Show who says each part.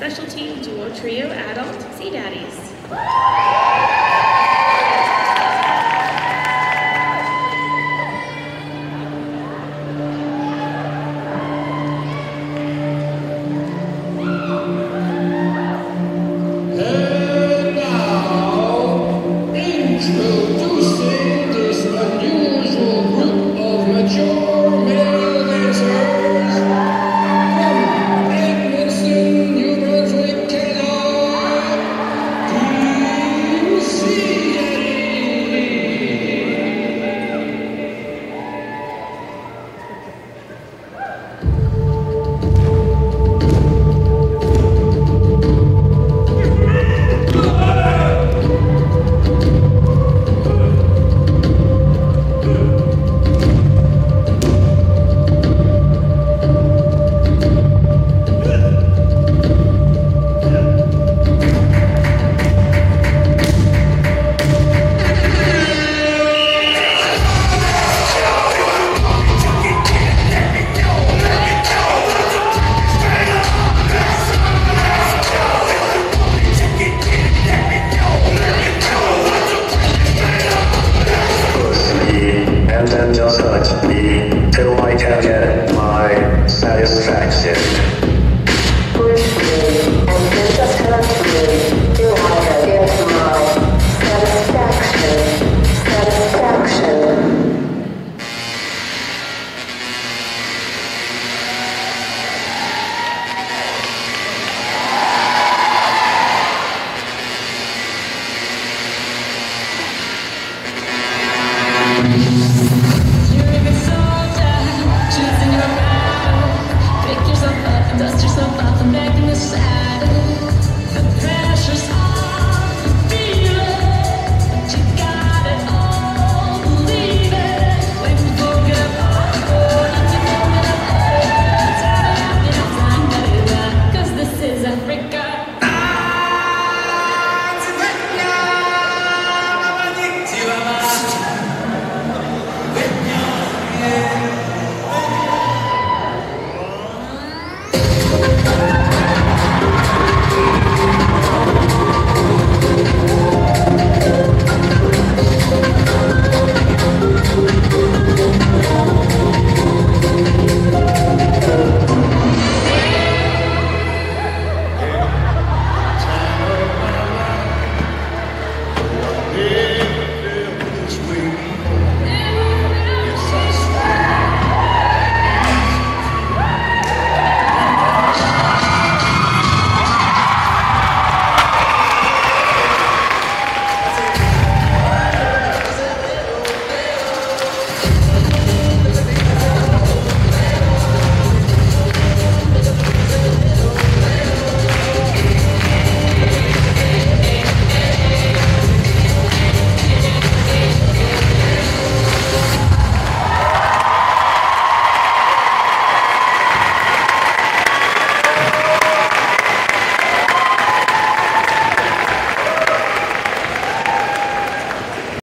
Speaker 1: specialty duo trio adult Sea Daddies.